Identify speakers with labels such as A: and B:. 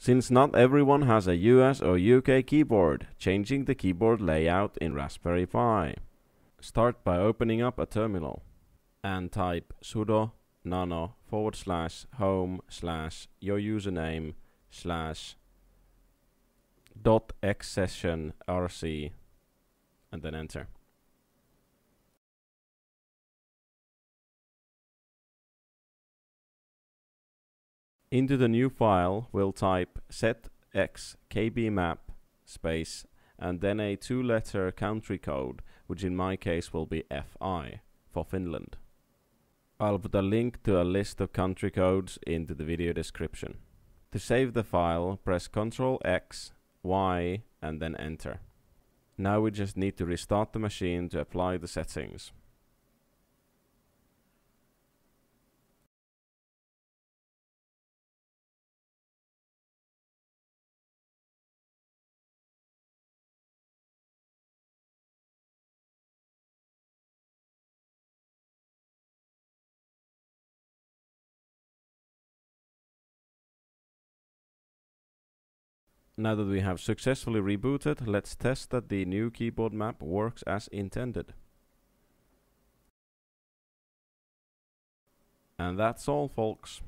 A: Since not everyone has a US or UK keyboard, changing the keyboard layout in Raspberry Pi. Start by opening up a terminal and type sudo nano forward slash home slash your username slash dot xsession rc and then enter. Into the new file, we'll type setxkbmap space and then a two-letter country code, which in my case will be FI for Finland. I'll put a link to a list of country codes into the video description. To save the file, press Ctrl X, Y, and then enter. Now we just need to restart the machine to apply the settings. Now that we have successfully rebooted, let's test that the new keyboard map works as intended. And that's all folks.